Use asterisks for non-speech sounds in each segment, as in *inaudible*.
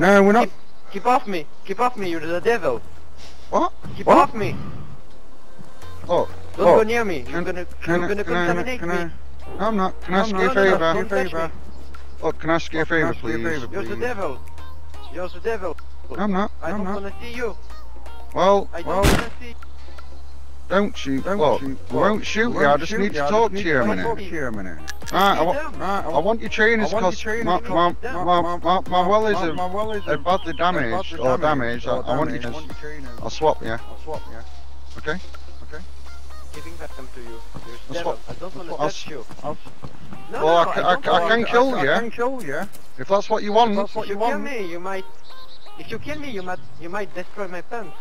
No, we're not. Keep, keep off me. Keep off me. You're the devil. What? Keep What? off me. Oh, Don't oh. go near me. You're Can- gonna, can you're I- gonna can I- contaminate can I- me. No, I'm not. Can I ask you a no, no, favour? touch me. Oh, can I ask you a favour, please? You're the devil. You're the devil. I'm not. I I'm don't not. wanna see you. Well, I don't well, wanna see. Don't shoot. Don't Look, shoot. we won't shoot you. I just need to talk to you a minute. talk Right, to you a minute. I, right, I want your trainers I want because my, trainers my, 'cause my, my, my, my well is my, a, my well is a badly damaged or damaged. I, I want you I to. want your trainers. I'll swap you. I'll swap you. Okay. Giving them to you. You're the That's devil. what- I don't wanna I'll touch you. I'll- No, Well, no, ca- I I don't I can kill I, you. I can kill you. If that's what you want. That's what If you you kill me, you might. If you kill me, you might. You might destroy my pants.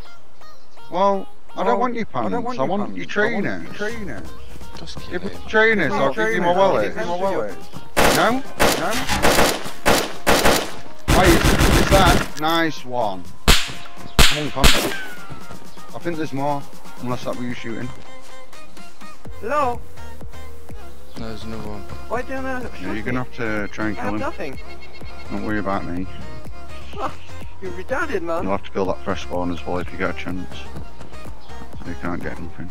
Well, I don't oh, want your pants. I don't want I your want pants. your trainers. want your trainers. Just kill Give me trainers. I'll give you my wallet. I'll My wallet. No? No? Wait, is that nice one? Come on, contact. I think there's more, unless that were you shooting. Hello. No, there's another one. Why do you not shoot Yeah, you're gonna have to try and? I kill him. nothing. Don't worry about me. *laughs* You're retarded, man. You'll have to kill that fresh spawn as well if you get a chance. You can't get anything.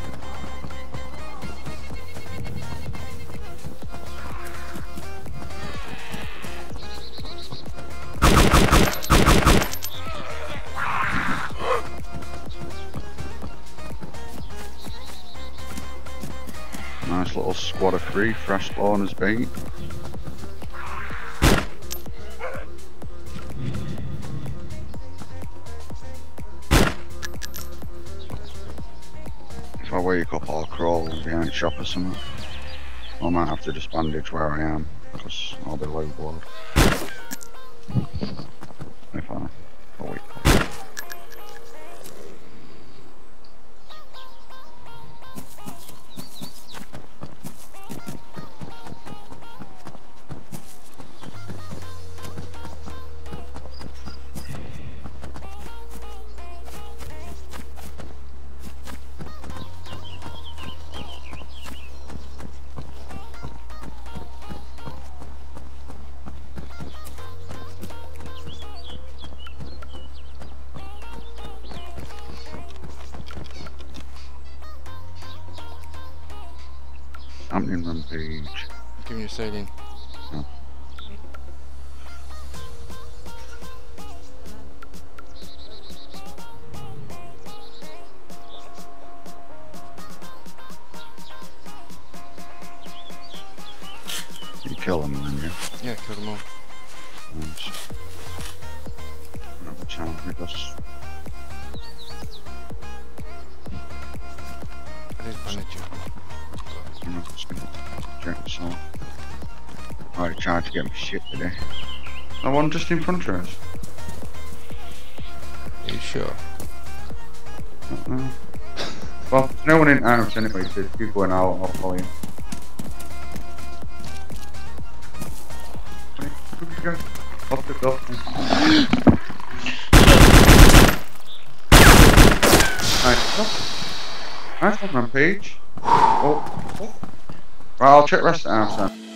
Nice little squad of three, fresh spawners bait. If I wake up, I'll crawl behind shop or something. I might have to just bandage where I am, because I'll be low blood. If I, I wake up. Happening rampage. Give me your saline. You kill them then, yeah? Yeah, kill them all. Nice. Another chance with us. I did bandage you. Check this out. I tried to get me shit today. I one just in front of us. Are you sure? Don't. *laughs* Well, no one in house anyway, so if people going out, I'll follow you. Hey, where'd you go? Off the door. Nice. Nice one, Rampage. Oh. Right, I'll check rest of the then.